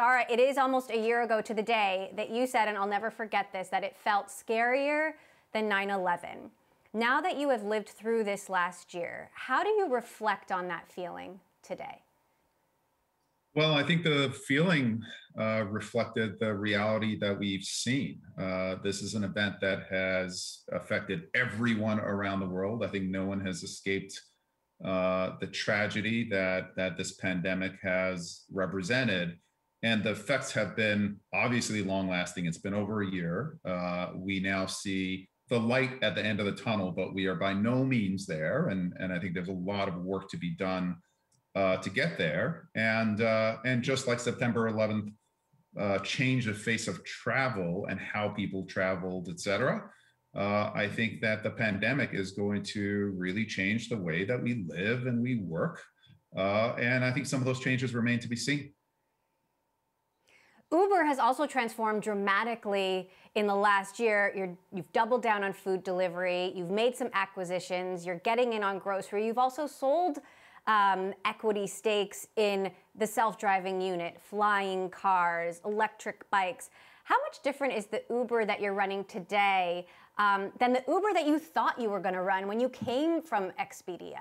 Dara, it is almost a year ago to the day that you said, and I'll never forget this, that it felt scarier than 9 11. Now that you have lived through this last year, how do you reflect on that feeling today? Well, I think the feeling uh, reflected the reality that we've seen. Uh, this is an event that has affected everyone around the world. I think no one has escaped uh, the tragedy that that this pandemic has represented, and the effects have been obviously long lasting. It's been over a year. Uh, we now see the light at the end of the tunnel, but we are by no means there, and and I think there's a lot of work to be done uh, to get there. And uh, and just like September 11th uh, changed the face of travel and how people traveled, et cetera, uh, I think that the pandemic is going to really change the way that we live and we work. Uh, and I think some of those changes remain to be seen. Uber has also transformed dramatically in the last year. you have doubled down on food delivery. You've made some acquisitions. You're getting in on grocery. You've also sold um, equity stakes in the self-driving unit, flying cars, electric bikes. How much different is the Uber that you're running today um, than the Uber that you thought you were going to run when you came from Expedia?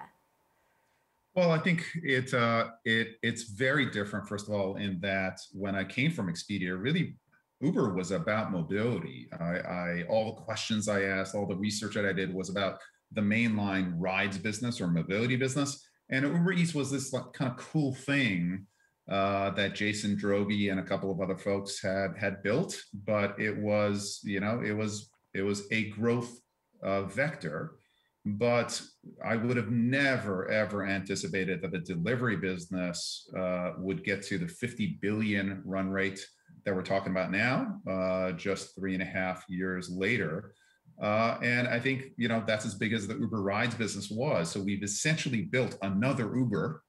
Well, I think it, uh, it it's very different. First of all, in that when I came from Expedia, really Uber was about mobility. I, I all the questions I asked, all the research that I did was about the mainline rides business or mobility business. And Uber Eats was this like, kind of cool thing uh, that Jason Droege and a couple of other folks had had built, but it was you know it was it was a growth uh, vector. But I would have never ever anticipated that the delivery business uh, would get to the 50 billion run rate that we're talking about now, uh, just three and a half years later. Uh, and I think you know that's as big as the Uber rides business was. So we've essentially built another Uber,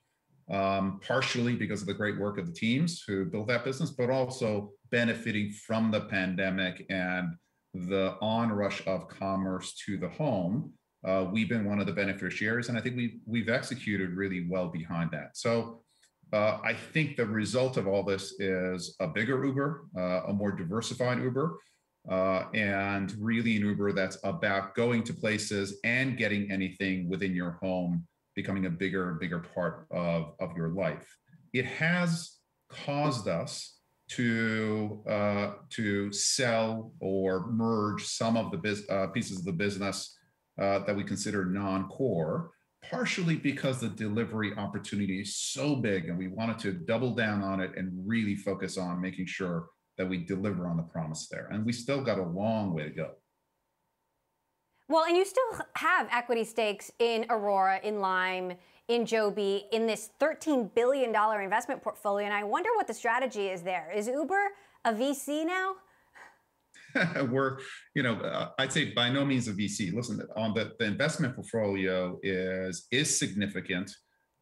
um, partially because of the great work of the teams who built that business, but also benefiting from the pandemic and the onrush of commerce to the home. Uh, we've been one of the beneficiaries, and I think we've we've executed really well behind that. So. Uh, I think the result of all this is a bigger Uber, uh, a more diversified Uber, uh, and really an Uber that's about going to places and getting anything within your home becoming a bigger bigger part of, of your life. It has caused us to uh, to sell or merge some of the biz- uh, pieces of the business uh, that we consider non-core, partially because the delivery opportunity is so big, and we wanted to double down on it and really focus on making sure that we deliver on the promise there. And we still got a long way to go. Well, and you still have equity stakes in Aurora, in Lime, in Joby, in this $13 billion investment portfolio. And I wonder what the strategy is there. Is Uber a VC now? We're, you know, uh, I'd say by no means a VC. Listen, on the, the investment portfolio is is significant.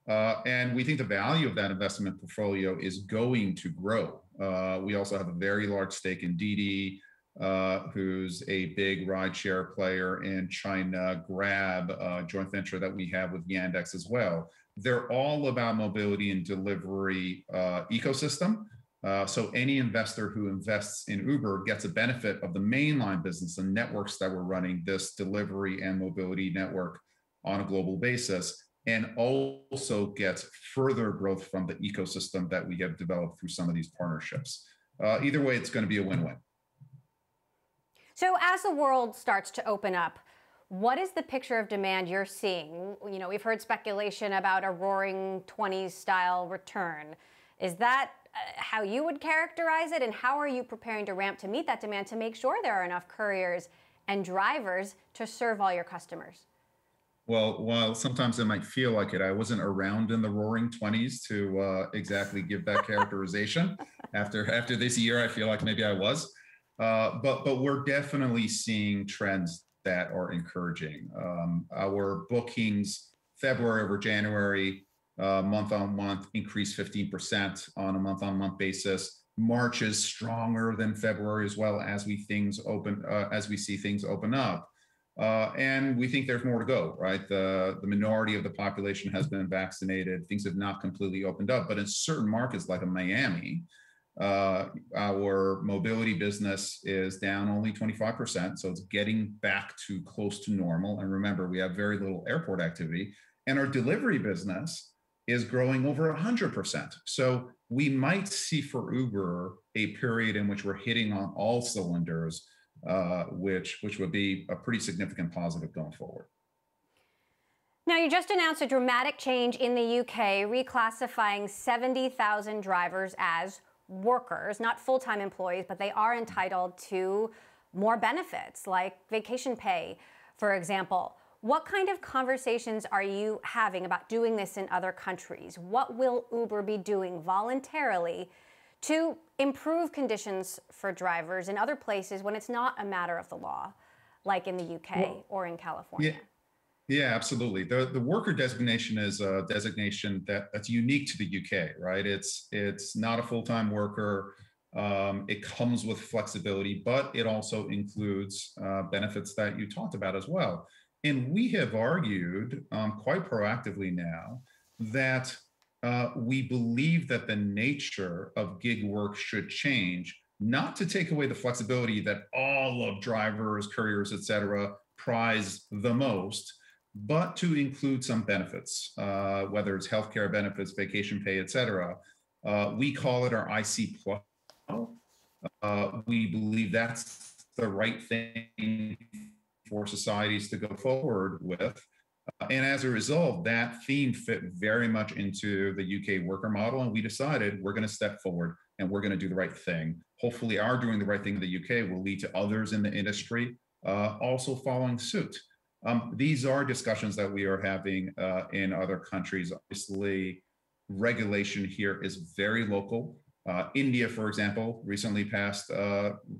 Uh, and we think the value of that investment portfolio is going to grow. Uh, we also have a very large stake in Didi, uh, who's a big rideshare player in China, Grab, uh, joint venture that we have with Yandex as well. They're all about mobility and delivery uh, ecosystem. Uh, so any investor who invests in Uber gets a benefit of the mainline business and networks that we're running this delivery and mobility network on a global basis and also gets further growth from the ecosystem that we have developed through some of these partnerships. Uh, either way, it's going to be a win win. So, as the world starts to open up, what is the picture of demand you're seeing? You know, we've heard speculation about a roaring 20s style return. Is that how you would characterize it? And how are you preparing to ramp to meet that demand to make sure there are enough couriers and drivers to serve all your customers? Well, while sometimes it might feel like it, I wasn't around in the Roaring Twenties to uh, exactly give that characterization. after after this year, I feel like maybe I was, uh, but but we're definitely seeing trends that are encouraging. Um, our bookings February over January, uh, month on month, increased 15% on a month on month basis. March is stronger than February as well as we things open uh, as we see things open up. Uh, and we think there's more to go, right? The, the minority of the population has been vaccinated. Things have not completely opened up, but in certain markets like in Miami, Uh, our mobility business is down only 25%, so it's getting back to close to normal. And remember, we have very little airport activity. And our delivery business is growing over 100%. So we might see for Uber a period in which we're hitting on all cylinders, uh, which, which would be a pretty significant positive going forward. Now, you just announced a dramatic change in the UK, reclassifying 70,000 drivers as workers, not full time employees, but they are entitled to more benefits like vacation pay, for example. What kind of conversations are you having about doing this in other countries? What will Uber be doing voluntarily to improve conditions for drivers in other places when it's not a matter of the law, like in the UK well, or in California? Yeah. Yeah, absolutely. The the worker designation is a designation that that's unique to the UK, right? It's it's not a full time worker. Um, it comes with flexibility, but it also includes uh, benefits that you talked about as well. And we have argued um, quite proactively now that uh, we believe that the nature of gig work should change, not to take away the flexibility that all of drivers, couriers, et cetera, prize the most, but to include some benefits, uh, whether it's healthcare benefits, vacation pay, et cetera. Uh, we call it our IC Plus. Uh, we believe that's the right thing for societies to go forward with. Uh, and as a result, that theme fit very much into the UK worker model. And we decided we're going to step forward and we're going to do the right thing. Hopefully, our doing the right thing in the UK will lead to others in the industry uh, also following suit. Um, these are discussions that we are having uh, in other countries. Obviously, regulation here is very local. Uh, India, for example, recently passed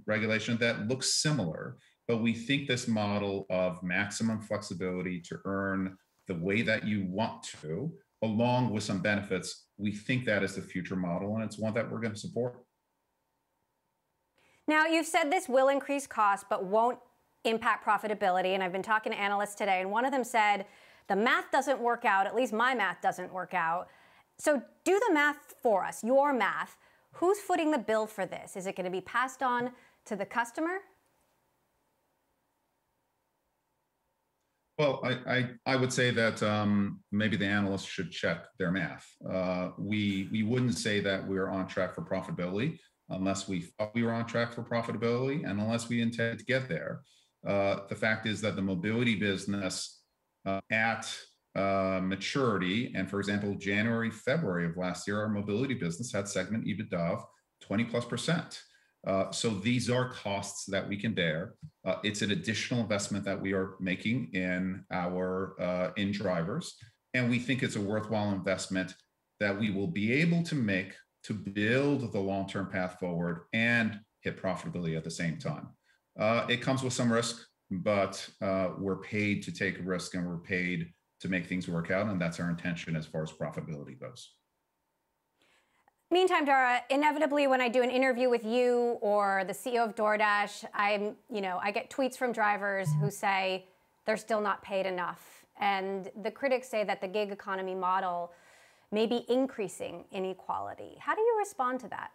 regulation that looks similar, but we think this model of maximum flexibility to earn the way that you want to, along with some benefits, we think that is the future model, and it's one that we're going to support. Now, you've said this will increase costs, but won't impact profitability. And I've been talking to analysts today, and one of them said, the math doesn't work out, at least my math doesn't work out. So do the math for us, your math. Who's footing the bill for this? Is it going to be passed on to the customer? Well, I, I, I, would say that um, maybe the analysts should check their math. Uh, we, we wouldn't say that we're on track for profitability unless we thought we were on track for profitability and unless we intend to get there. Uh, the fact is that the mobility business uh, at uh, maturity, and for example, January, February of last year, our mobility business had segment EBITDA of 20 plus percent. Uh, so these are costs that we can bear. Uh, it's an additional investment that we are making in our in drivers, and we think it's a worthwhile investment that we will be able to make to build the long-term path forward and hit profitability at the same time. Uh, it comes with some risk, but uh, we're paid to take risk and we're paid to make things work out. And that's our intention as far as profitability goes. Meantime, Dara, inevitably when I do an interview with you or the CEO of DoorDash, I'm, you know, I get tweets from drivers who say they're still not paid enough. And the critics say that the gig economy model may be increasing inequality. How do you respond to that?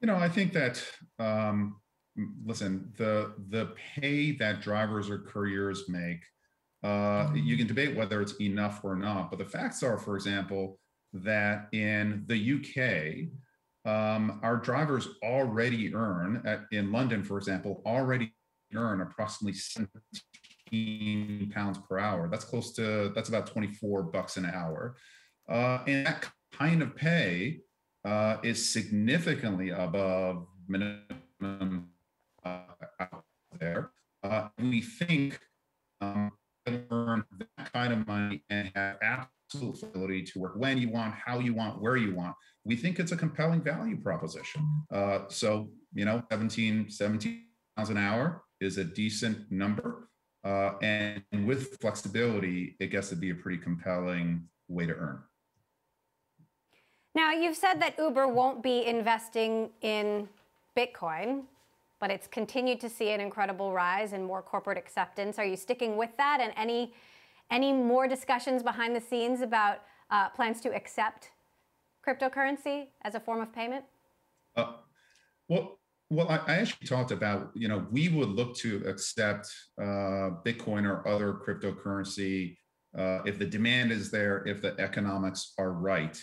You know, I think that um, listen, the the pay that drivers or couriers make, uh, you can debate whether it's enough or not. But the facts are, for example, that in the UK, um, our drivers already earn at, in London, for example, already earn approximately 17 pounds per hour. That's close to that's about 24 bucks an hour, uh, and that kind of pay uh, is significantly above minimum uh, out there. Uh, we think um, earn that kind of money and have absolute ability to work when you want, how you want, where you want. We think it's a compelling value proposition. Uh, so, you know, 17, 17 pounds an hour is a decent number. Uh, and with flexibility, it gets to be a pretty compelling way to earn. Now, you've said that Uber won't be investing in Bitcoin but it's continued to see an incredible rise and more corporate acceptance. Are you sticking with that? And any any more discussions behind the scenes about uh, plans to accept cryptocurrency as a form of payment? Uh, well, well, I, I, actually talked about, you know, we would look to accept uh, Bitcoin or other cryptocurrency uh, if the demand is there, if the economics are right.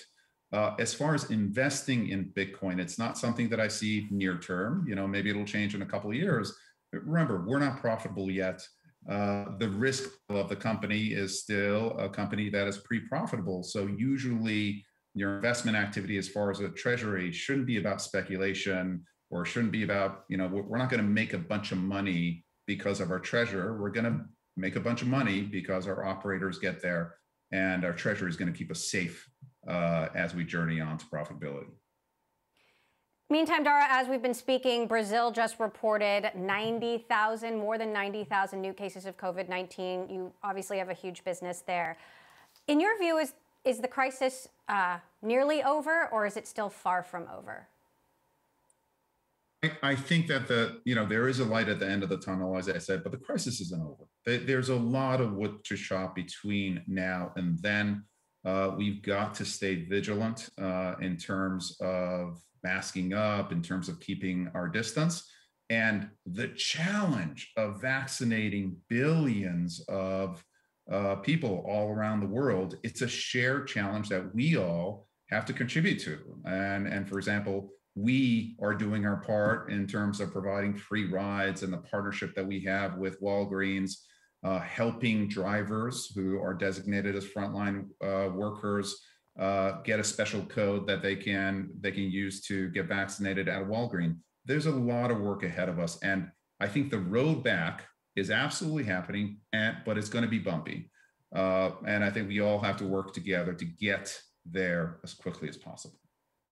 Uh, as far as investing in Bitcoin, it's not something that I see near term. You know, maybe it'll change in a couple of years. But remember, we're not profitable yet. Uh, the risk of the company is still a company that is pre-profitable. So usually, your investment activity, as far as a treasury, shouldn't be about speculation or shouldn't be about, you know, we're not going to make a bunch of money because of our treasurer. We're going to make a bunch of money because our operators get there and our treasury is going to keep us safe uh, as we journey on to profitability. Meantime, Dara, as we've been speaking, Brazil just reported 90,000, more than 90,000 new cases of COVID 19. You obviously have a huge business there. In your view, is, is the crisis uh, nearly over or is it still far from over? I, think that the you know there is a light at the end of the tunnel, as I said, but the crisis isn't over. There's a lot of wood to chop between now and then. Uh, we've got to stay vigilant uh, in terms of masking up, in terms of keeping our distance. And the challenge of vaccinating billions of uh, people all around the world, it's a shared challenge that we all have to contribute to. And, and for example, we are doing our part in terms of providing free rides and the partnership that we have with Walgreens, uh, helping drivers who are designated as frontline uh, workers uh, get a special code that they can they can use to get vaccinated at Walgreens. There's a lot of work ahead of us, and I think the road back is absolutely happening, and but it's going to be bumpy. Uh, and I think we all have to work together to get there as quickly as possible.